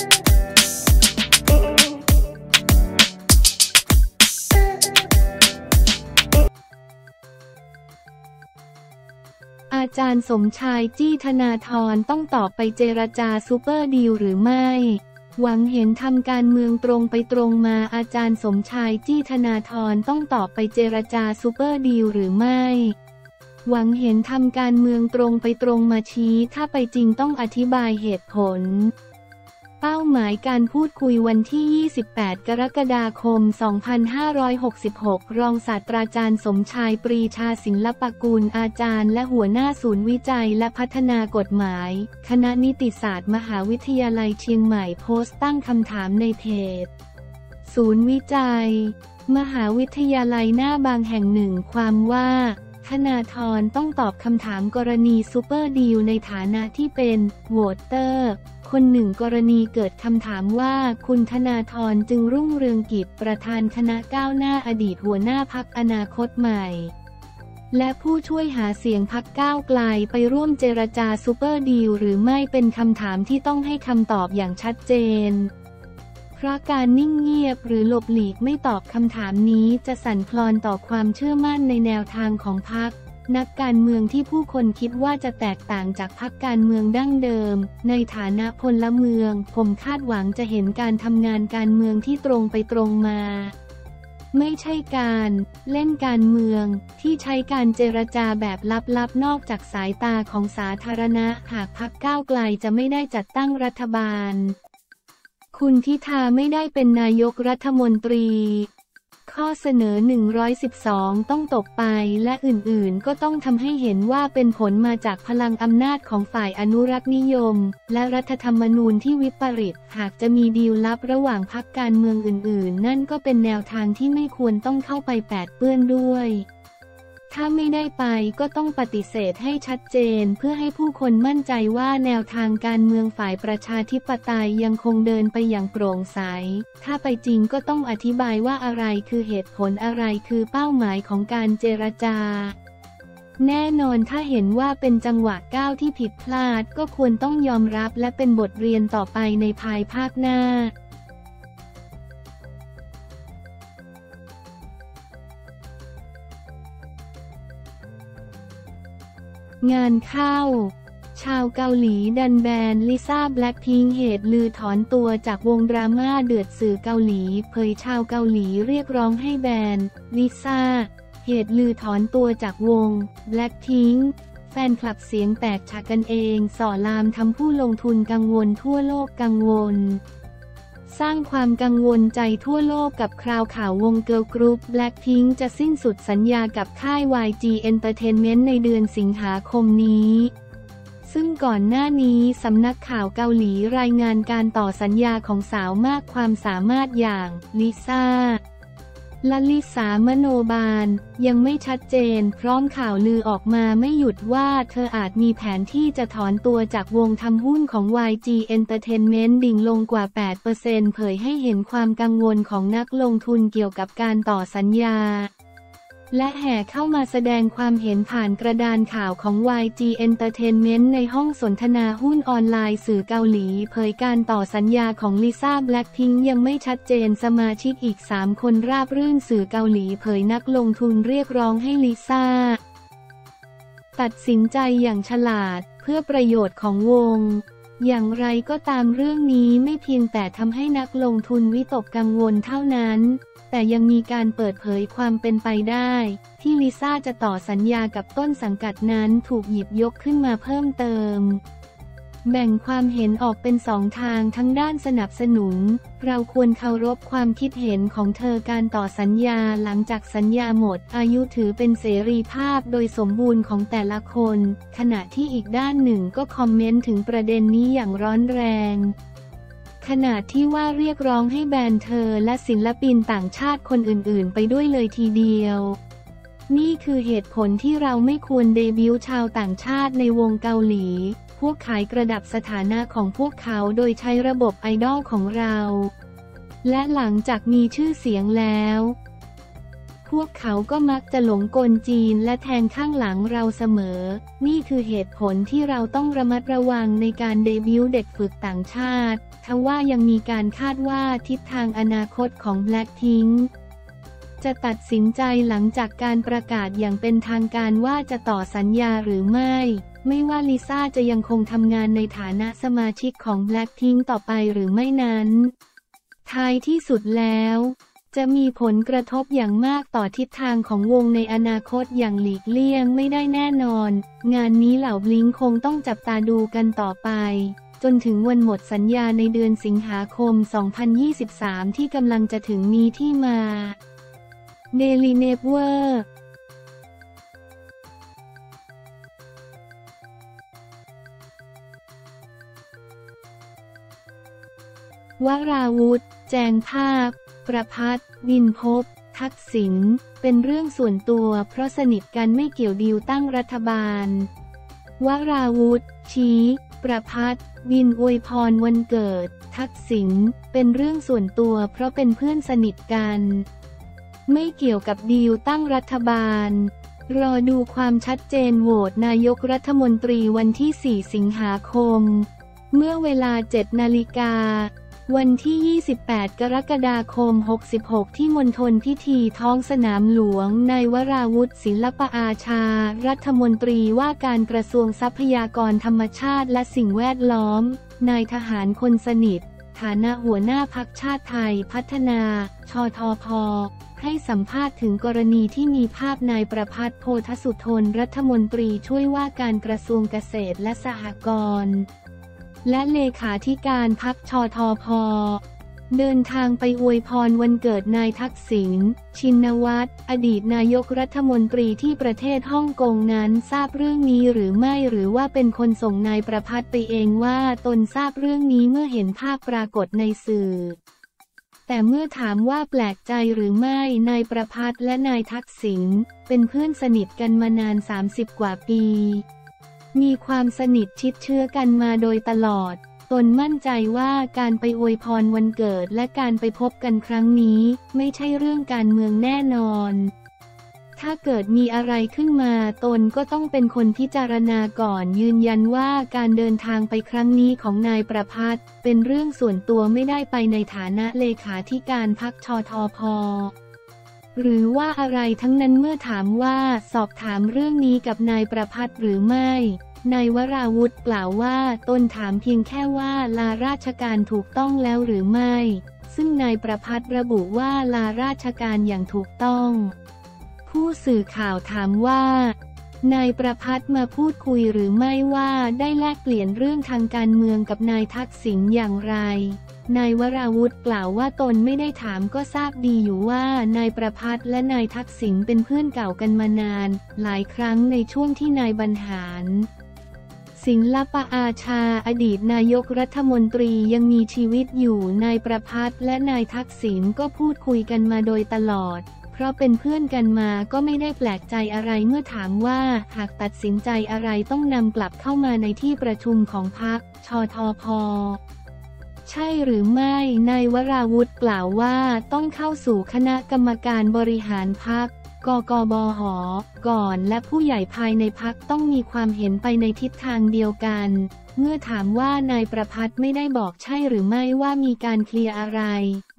อาจารย์สมชายจี้ธนาธรต้องตอบไปเจรจา super deal หรือไม่ หวังเห็นทำการเมืองตรงไปตรงมาอาจารย์สมชายจี้ธนาธรต้องตอบไปเจรจา super deal หรือไม่ หวังเห็นทำการเมืองตรงไปตรงมาชี้ ถ้าไปจริงต้องอธิบายเหตุผล เป้าหมายการพูดคุยวันที่ 28 กรกฎาคม 2566 รองศาสตราจารย์สมชายปรีชาศิลปกูลอาจารย์ และหัวหน้าศูนย์วิจัยและพัฒนากฎหมาย คณะนิติศาสตร์มหาวิทยาลัยเชียงใหม่โพสต์ตั้งคำถามในเพจศูนย์วิจัย มหาวิทยาลัยหน้าบางแห่งหนึ่งความว่าธนาธรต้องตอบคำถามกรณีซูเปอร์ดีลในฐานะที่เป็นvoter คนหนึ่งกรณีเกิดคำถามว่าคุณธนาธรจึงรุ่งเรืองกิจประธานคณะก้าวหน้าอดีตหัวหน้าพรรคอนาคตใหม่ และผู้ช่วยหาเสียงพรรคก้าวไกลไปร่วมเจรจา super deal หรือไม่เป็นคำถามที่ต้องให้คำตอบอย่างชัดเจน เพราะการนิ่งเงียบหรือหลบหลีกไม่ตอบคำถามนี้จะสั่นคลอนต่อความเชื่อมั่นในแนวทางของพรรค นักการเมืองที่ผู้คนคิดว่าจะแตกต่างจากพรรคการเมืองดั้งเดิม ในฐานะพลเมือง ผมคาดหวังจะเห็นการทำงานการเมืองที่ตรงไปตรงมา ไม่ใช่การ เล่นการเมือง ที่ใช้การเจรจาแบบลับๆ นอกจากสายตาของสาธารณะ หากพรรคก้าวไกลจะไม่ได้จัดตั้งรัฐบาล คุณพิธาไม่ได้เป็นนายกรัฐมนตรี ข้อเสนอ 112 ต้องตกไปและอื่นๆ ก็ต้องทำให้เห็นว่าเป็นผลมาจากพลังอำนาจของฝ่ายอนุรักษ์นิยม และรัฐธรรมนูญที่วิปริต หากจะมีดีลลับระหว่างพรรคการเมืองอื่นๆ นั่นก็เป็นแนวทางที่ไม่ควรต้องเข้าไปแปดเปื้อนด้วย ถ้าไม่ได้ไปก็ต้องปฏิเสธให้ชัดเจนเพื่อให้ผู้คนมั่นใจว่าแนวทางการเมืองฝ่ายประชาธิปไตยยังคงเดินไปอย่างโปร่งใส ถ้าไปจริงก็ต้องอธิบายว่าอะไรคือเหตุผลอะไรคือเป้าหมายของการเจรจา แน่นอนถ้าเห็นว่าเป็นจังหวะก้าวที่ผิดพลาดก็ควรต้องยอมรับและเป็นบทเรียนต่อไปในภายภาคหน้า งานเข้า ชาวเกาหลีดันแบนลิซ่าแบล็คพิงเหตุลือถอนตัวจากวงดราม่าเดือดสื่อเกาหลี เผยชาวเกาหลีเรียกร้องให้แบนลิซ่าเหตุลือถอนตัวจากวงแบล็คพิงแฟนคลับเสียงแตกฉากกันเอง ส่อลามทำผู้ลงทุนกังวลทั่วโลกกังวล สร้างความกังวลใจทั่วโลกกับคราวข่าววง girl group Blackpink จะสิ้นสุดสัญญากับค่าย YG Entertainment ในเดือนสิงหาคมนี้ ซึ่งก่อนหน้านี้สำนักข่าวเกาหลีรายงานการต่อสัญญาของสาวมากความสามารถอย่างลิซ่า ลลิสามโนบาล ยังไม่ชัดเจน พร้อมข่าวลือออกมาไม่หยุดว่าเธออาจมีแผนที่จะถอนตัวจากวงทำหุ้นของ YG Entertainment ดิ่งลงกว่า 8%เผยให้เห็นความกังวลของนักลงทุนเกี่ยวกับการต่อสัญญา และแห่เข้ามาแสดงความเห็นผ่านกระดานข่าวของ YG Entertainment ในห้องสนทนาหุ้นออนไลน์สื่อเกาหลี เผยการต่อสัญญาของลิซ่าแบล็คพิงยังไม่ชัดเจนสมาชิกอีก 3 คนราบรื่นสื่อเกาหลีเผยนักลงทุนเรียกร้องให้ลิซ่า ตัดสินใจอย่างฉลาดเพื่อประโยชน์ของวงอย่างไรก็ตามเรื่องนี้ไม่เพียงแต่ทำให้นักลงทุนวิตกกังวลเท่านั้น แต่ยังมีการเปิดเผยความเป็นไปได้ ที่ลิซ่าจะต่อสัญญากับต้นสังกัดนั้นถูกหยิบยกขึ้นมาเพิ่มเติม แบ่งความเห็นออกเป็นสองทางทั้งด้านสนับสนุน เราควรเคารพความคิดเห็นของเธอการต่อสัญญาหลังจากสัญญาหมด อายุถือเป็นเสรีภาพโดยสมบูรณ์ของแต่ละคน ขณะที่อีกด้านหนึ่งก็คอมเมนต์ถึงประเด็นนี้อย่างร้อนแรง ขณะที่ว่าเรียกร้องให้แบนเธอและศิลปินต่างชาติคนอื่นๆ ไปด้วยเลยทีเดียว นี่คือเหตุผลที่เราไม่ควรเดบิวต์ชาวต่างชาติในวงเกาหลี พวกขายกระดับสถานะของพวกเขาโดยใช้ระบบไอดอลของเรา และหลังจากมีชื่อเสียงแล้ว พวกเขาก็มักจะหลงกลจีนและแทงข้างหลังเราเสมอ นี่คือเหตุผลที่เราต้องระมัดระวังในการเดบิวต์เด็กฝึกต่างชาติทว่ายังมีการคาดว่าทิศทางอนาคตของ Blackpink จะตัดสินใจหลังจากการประกาศอย่างเป็นทางการว่าจะต่อสัญญาหรือไม่ ไม่ว่าลิซ่าจะยังคงทำงานในฐานะสมาชิกของ Blackpink ต่อไปหรือไม่นั้น ท้ายที่สุดแล้ว จะมีผลกระทบอย่างมากต่อทิศทางของวงในอนาคตอย่างหลีกเลี่ยงไม่ได้แน่นอน งานนี้เหล่าบลิงคงต้องจับตาดูกันต่อไป จนถึงวันหมดสัญญาในเดือนสิงหาคม 2023 ที่กำลังจะถึงนี้ที่มา Daily Network วราวุธ แจงภาพ ประพัฒวินพบ ทักษิณ เป็นเรื่องส่วนตัวเพราะสนิทกันไม่เกี่ยวดีลตั้งรัฐบาล วราวุธ ชี้ ประพัฒวินอวยพรวันเกิด ทักษิณ เป็นเรื่องส่วนตัวเพราะเป็นเพื่อนสนิทกัน ไม่เกี่ยวกับดีลตั้งรัฐบาล รอดูความชัดเจนโหวตนายกรัฐมนตรีวันที่ 4 สิงหาคม เมื่อเวลา 7 นาฬิกา วันที่ 28 กรกฎาคม 66 ที่มณฑลพิธีท้องสนามหลวงในวราวุธศิลปอาชา รัฐมนตรีว่าการกระทรวงทรัพยากรธรรมชาติและสิ่งแวดล้อม นายทหารคนสนิท ฐานะหัวหน้าพักชาติไทยพัฒนา ชทพ ให้สัมภาษณ์ถึงกรณีที่มีภาพนายประพัฒน์โพธสุทนรัฐมนตรีช่วยว่าการกระทรวงเกษตรและสหกรณ์ และเลขาธิการพักชอทอพอเดินทางไปอวยพรวันเกิดนายทักษิณ ชินวัตร อดีตนายกรัฐมนตรีที่ประเทศฮ่องกงนั้นทราบเรื่องนี้หรือไม่หรือว่าเป็นคนส่งนายประพัฒน์ไปเองว่าตนทราบเรื่องนี้เมื่อเห็นภาพปรากฏในสื่อแต่เมื่อถามว่าแปลกใจหรือไม่ นายประพัฒน์และนายทักษิณเป็นเพื่อนสนิทกันมานาน 30 กว่าปี มีความสนิทชิดเชื้อกันมาโดยตลอด ตนมั่นใจว่าการไปอวยพรวันเกิดและการไปพบกันครั้งนี้ ไม่ใช่เรื่องการเมืองแน่นอน ถ้าเกิดมีอะไรขึ้นมาตนก็ต้องเป็นคนพิจารณาก่อนยืนยันว่าการเดินทางไปครั้งนี้ของนายประพัฒน์เป็นเรื่องส่วนตัวไม่ได้ไปในฐานะเลขาธิการพักชอทอพอหรือว่าอะไรทั้งนั้นเมื่อถามว่าสอบถามเรื่องนี้กับนายประพัฒน์หรือไม่ นายวราวุธกล่าวว่าตนถามเพียงแค่ว่าลาราชการถูกต้องแล้วหรือไม่ ซึ่งนายประพัฒน์ระบุว่าลาราชการอย่างถูกต้อง ผู้สื่อข่าวถามว่านายประพัฒน์มาพูดคุยหรือไม่ว่าได้แลกเปลี่ยนเรื่องทางการเมืองกับนายทักษิณอย่างไร นายวราวุธกล่าวว่าตนไม่ได้ถามก็ทราบดีอยู่ว่านายประพัฒน์และนายทักษิณเป็นเพื่อนเก่ากันมานาน หลายครั้งในช่วงที่นายบรรหาร ศิลปอาชาอดีตนายกรัฐมนตรียังมีชีวิตอยู่นายประพัฒน์และนายทักษิณก็พูดคุยกันมาโดยตลอด เพราะเป็นเพื่อนกันมาก็ไม่ได้แปลกใจอะไรเมื่อถามว่าหากตัดสินใจอะไรต้องนำกลับเข้ามาในที่ประชุมของพรรคชทพใช่หรือไม่นายวราวุธกล่าวว่าต้องเข้าสู่คณะกรรมการบริหารพรรค กกบหก่อนและผู้ใหญ่ภายในพักต้องมีความเห็นไปในทิศทางเดียวกัน เมื่อถามว่านายประพัฒน์ไม่ได้บอกใช่หรือไม่ว่ามีการเคลียร์อะไร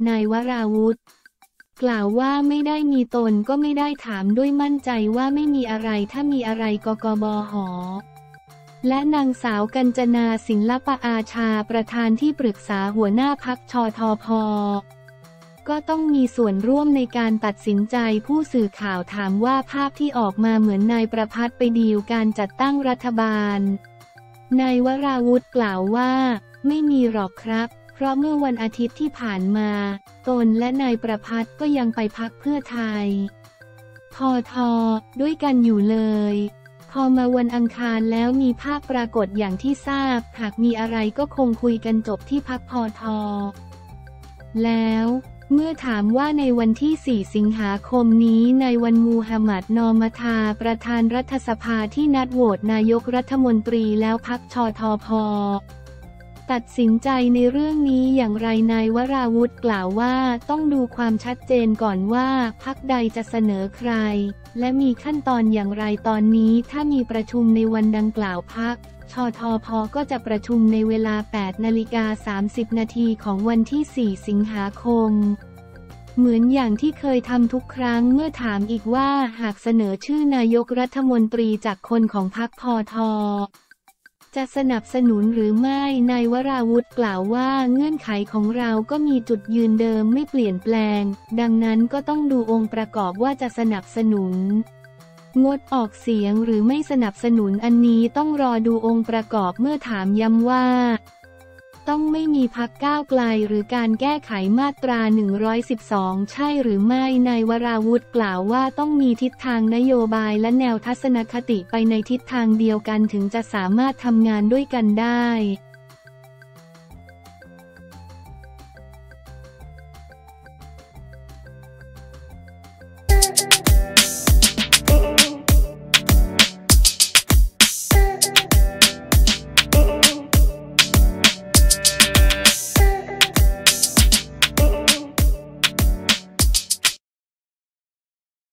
นายวราวุธกล่าวว่าไม่ได้มีตนก็ไม่ได้ถามด้วยมั่นใจว่าไม่มีอะไรถ้ามีอะไรกกบหและนางสาวกัญจนาศิลปอาชาประธานที่ปรึกษาหัวหน้าพักชทพ ก็ต้องมีส่วนร่วมในการตัดสินใจผู้สื่อข่าวถามว่าภาพที่ออกมาเหมือนนายประพัฒน์ไปดีลการจัดตั้งรัฐบาล นายวราวุธกล่าวว่า ไม่มีหรอกครับ เพราะเมื่อวันอาทิตย์ที่ผ่านมา ตนและนายประพัฒน์ก็ยังไปพักเพื่อไทยพอทอด้วยกันอยู่เลยพอมาวันอังคารแล้วมีภาพปรากฏอย่างที่ทราบ หากมีอะไรก็คงคุยกันจบที่พักพอทอ แล้ว เมื่อถามว่าในวันที่ 4 สิงหาคมนี้ในวันมูฮัมหมัดนอมทา ประธานรัฐสภาที่นัดโหวตนายกรัฐมนตรีแล้วพักชอทอพอตัดสินใจในเรื่องนี้อย่างไรนายวราวุธกล่าวว่าต้องดูความชัดเจนก่อนว่าพักใดจะเสนอใคร และมีขั้นตอนอย่างไรตอนนี้ถ้ามีประชุมในวันดังกล่าวพัก ชทพก็จะประชุมในเวลา 8 นาฬิกา 30 นาทีของวันที่ 4 สิงหาคม เหมือนอย่างที่เคยทำทุกครั้งเมื่อถามอีกว่าหากเสนอชื่อนายกรัฐมนตรีจากคนของพรรคพอทอจะสนับสนุนหรือไม่นายวราวุธกล่าวว่าเงื่อนไขของเราก็มีจุดยืนเดิมไม่เปลี่ยนแปลง ดังนั้นก็ต้องดูองค์ประกอบว่าจะสนับสนุน งดออกเสียงหรือไม่สนับสนุนอันนี้ต้องรอดูองค์ประกอบเมื่อถามย้ำว่า ต้องไม่มีพักก้าวไกลหรือการแก้ไขมาตรา 112 ใช่หรือไม่นายวราวุธกล่าวว่าต้องมีทิศทางนโยบายและแนวทัศนคติไปในทิศทางเดียวกันถึงจะสามารถทำงานด้วยกันได้